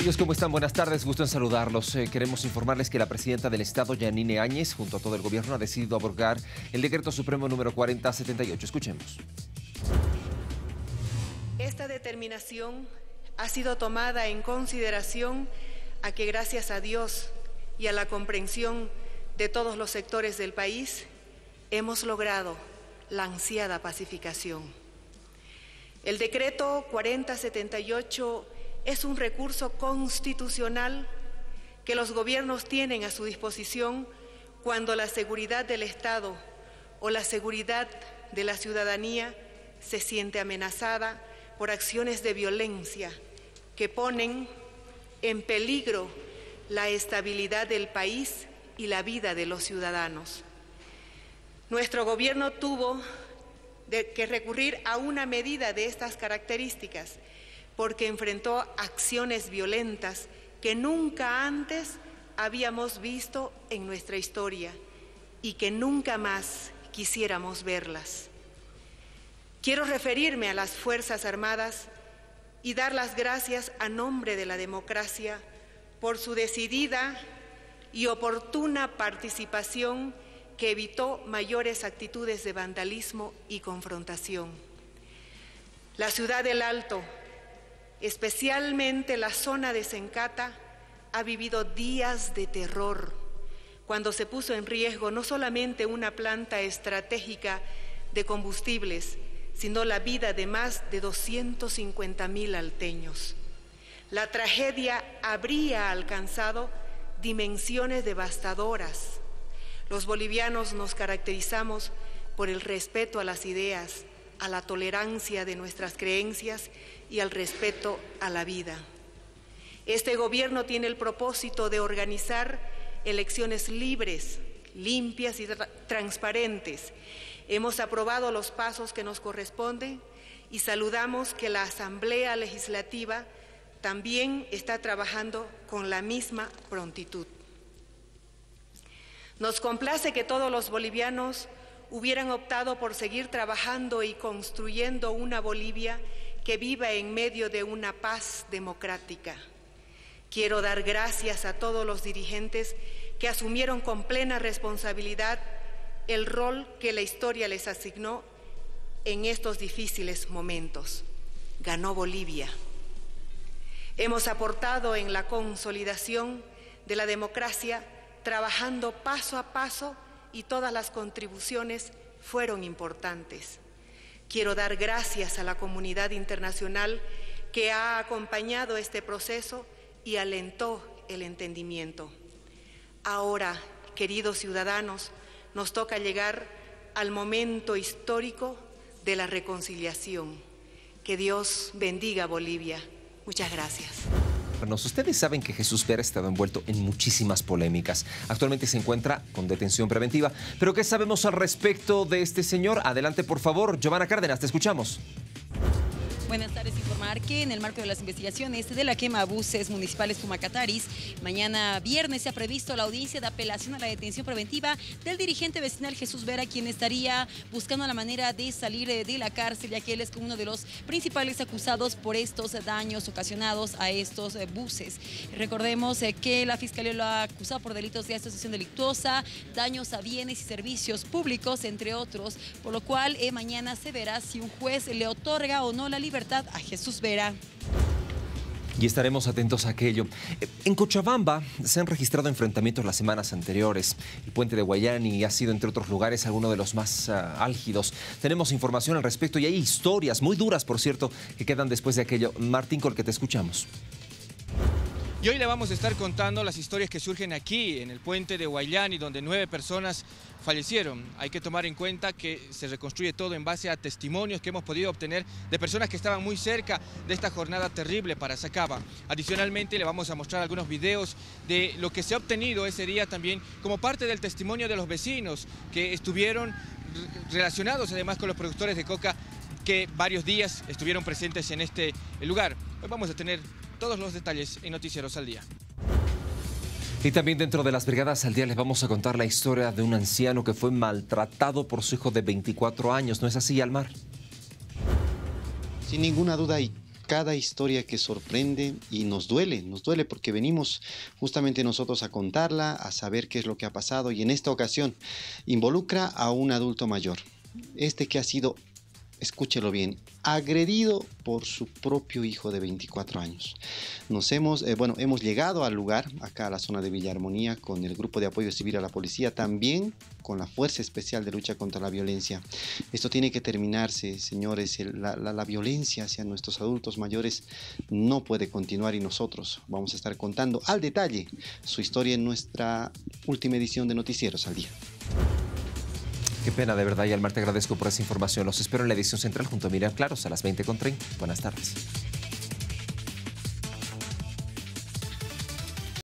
Amigos, ¿cómo están? Buenas tardes, gusto en saludarlos. Eh, queremos informarles que la presidenta del Estado, Yanine Áñez, junto a todo el gobierno, ha decidido abrogar el decreto supremo número 4078. Escuchemos. Esta determinación ha sido tomada en consideración a que gracias a Dios y a la comprensión de todos los sectores del país, hemos logrado la ansiada pacificación. El decreto 4078 es un recurso constitucional que los gobiernos tienen a su disposición cuando la seguridad del Estado o la seguridad de la ciudadanía se siente amenazada por acciones de violencia que ponen en peligro la estabilidad del país y la vida de los ciudadanos. Nuestro gobierno tuvo que recurrir a una medida de estas características porque enfrentó acciones violentas que nunca antes habíamos visto en nuestra historia y que nunca más quisiéramos verlas. Quiero referirme a las Fuerzas Armadas y dar las gracias a nombre de la democracia por su decidida y oportuna participación que evitó mayores actitudes de vandalismo y confrontación. La ciudad del Alto, especialmente la zona de Sencata, ha vivido días de terror cuando se puso en riesgo no solamente una planta estratégica de combustibles, sino la vida de más de 250 mil alteños. La tragedia habría alcanzado dimensiones devastadoras. Los bolivianos nos caracterizamos por el respeto a las ideas, a la tolerancia de nuestras creencias y al respeto a la vida. Este gobierno tiene el propósito de organizar elecciones libres, limpias y transparentes. Hemos aprobado los pasos que nos corresponden y saludamos que la Asamblea Legislativa también está trabajando con la misma prontitud. Nos complace que todos los bolivianos hubieran optado por seguir trabajando y construyendo una Bolivia que viva en medio de una paz democrática. Quiero dar gracias a todos los dirigentes que asumieron con plena responsabilidad el rol que la historia les asignó en estos difíciles momentos. Ganó Bolivia. Hemos aportado en la consolidación de la democracia trabajando paso a paso y todas las contribuciones fueron importantes. Quiero dar gracias a la comunidad internacional que ha acompañado este proceso y alentó el entendimiento. Ahora, queridos ciudadanos, nos toca llegar al momento histórico de la reconciliación. Que Dios bendiga Bolivia. Muchas gracias. Ustedes saben que Jesús Vera ha estado envuelto en muchísimas polémicas. Actualmente se encuentra con detención preventiva. Pero ¿qué sabemos al respecto de este señor? Adelante, por favor. Giovanna Cárdenas, te escuchamos. Buenas tardes. Informar que en el marco de las investigaciones de la quema buses municipales Pumacataris, mañana viernes se ha previsto la audiencia de apelación a la detención preventiva del dirigente vecinal Jesús Vera, quien estaría buscando la manera de salir de la cárcel, ya que él es uno de los principales acusados por estos daños ocasionados a estos buses. Recordemos eh, que la Fiscalía lo ha acusado por delitos de asociación delictuosa, daños a bienes y servicios públicos, entre otros, por lo cual eh, mañana se verá si un juez le otorga o no la libertad a Jesús Vera. Y estaremos atentos a aquello. En Cochabamba se han registrado enfrentamientos las semanas anteriores. El puente de Guayani ha sido, entre otros lugares, alguno de los más ah, álgidos. Tenemos información al respecto y hay historias muy duras, por cierto, que quedan después de aquello. Martín, con que te escuchamos. Y hoy le vamos a estar contando las historias que surgen aquí, en el puente de Guayani, donde nueve personas fallecieron. Hay que tomar en cuenta que se reconstruye todo en base a testimonios que hemos podido obtener de personas que estaban muy cerca de esta jornada terrible para Sacaba. Adicionalmente le vamos a mostrar algunos videos de lo que se ha obtenido ese día también como parte del testimonio de los vecinos que estuvieron relacionados además con los productores de coca que varios días estuvieron presentes en este lugar. Hoy vamos a tener todos los detalles en Noticieros al Día. Y también dentro de las Brigadas al Día les vamos a contar la historia de un anciano que fue maltratado por su hijo de 24 años. ¿No es así, Almar? Sin ninguna duda y cada historia que sorprende y nos duele, nos duele porque venimos justamente nosotros a contarla, a saber qué es lo que ha pasado y en esta ocasión involucra a un adulto mayor. Este que ha sido escúchelo bien, agredido por su propio hijo de 24 años. Nos hemos, eh, bueno, hemos llegado al lugar, acá a la zona de Villa Armonía, con el grupo de apoyo civil a la policía, también con la Fuerza Especial de Lucha contra la Violencia. Esto tiene que terminarse, señores. La, la violencia hacia nuestros adultos mayores no puede continuar y nosotros vamos a estar contando al detalle su historia en nuestra última edición de Noticieros al Día. Qué pena, de verdad, y Almar te agradezco por esa información. Los espero en la edición central junto a Miriam Claros a las 20.30. Buenas tardes.